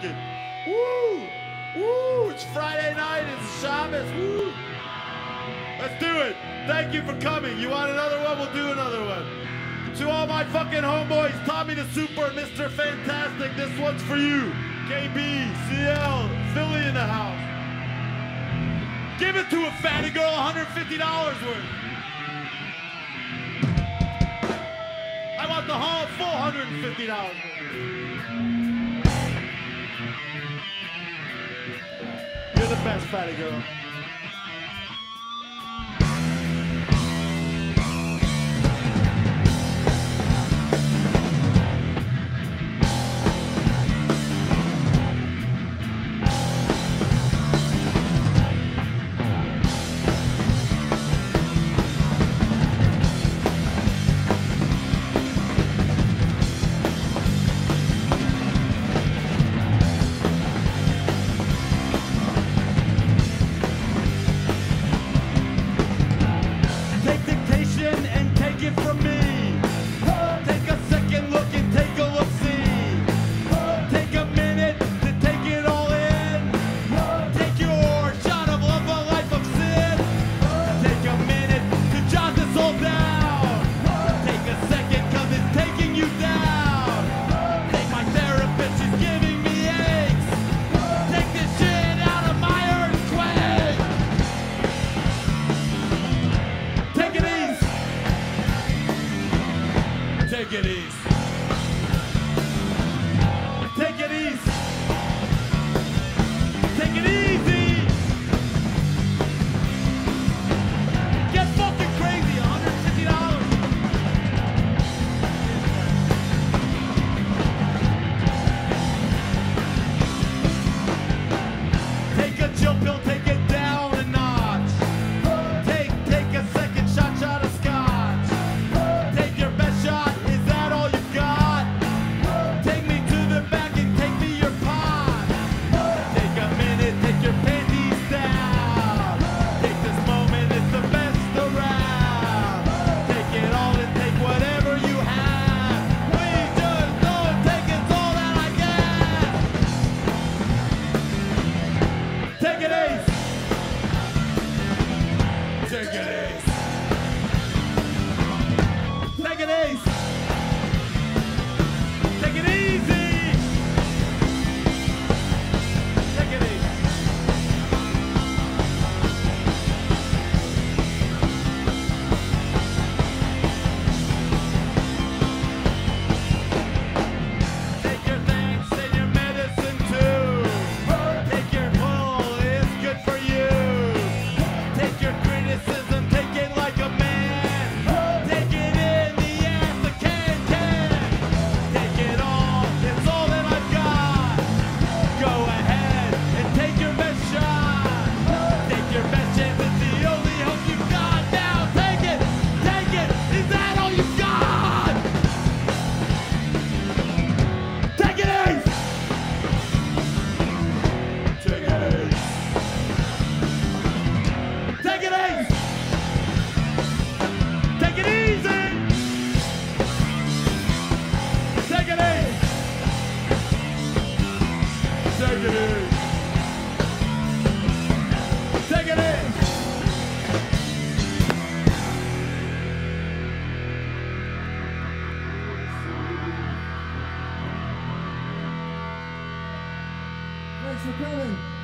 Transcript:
second. Woo! Woo! It's Friday night. It's Shabbos. Woo! Let's do it. Thank you for coming. You want another one? We'll do another one. To all my fucking homeboys, Tommy the Super, Mr. Fantastic, this one's for you. KB, CL, Philly in the house. Give it to a fatty girl, $150 worth. I want the whole $450. fast, fatty girl. from take it. Thanks for coming.